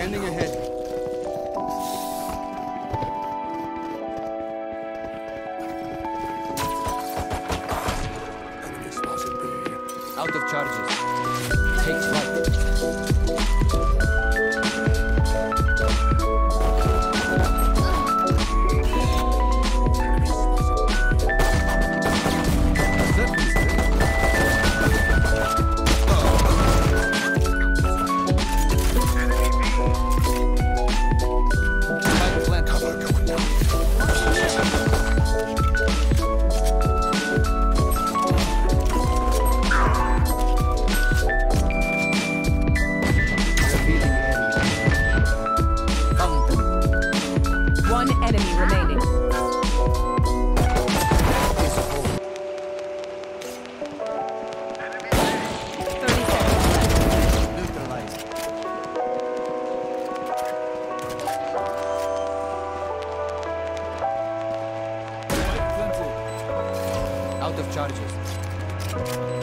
Scanning ahead. Out of charges. Take flight. Out of charges.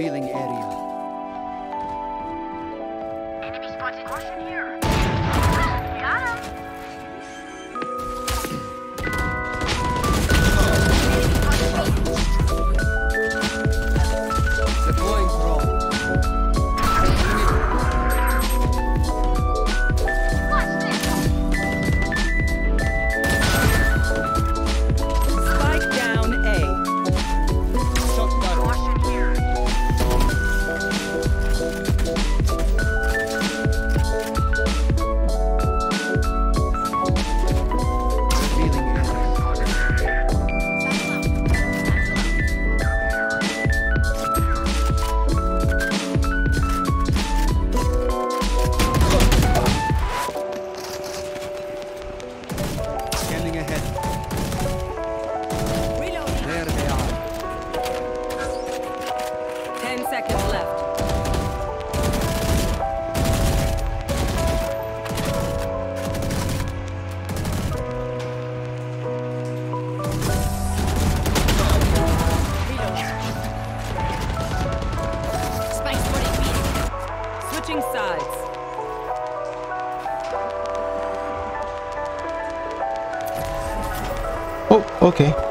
revealing area. Enemy spotted. Caution here. Switching sides. Oh, okay.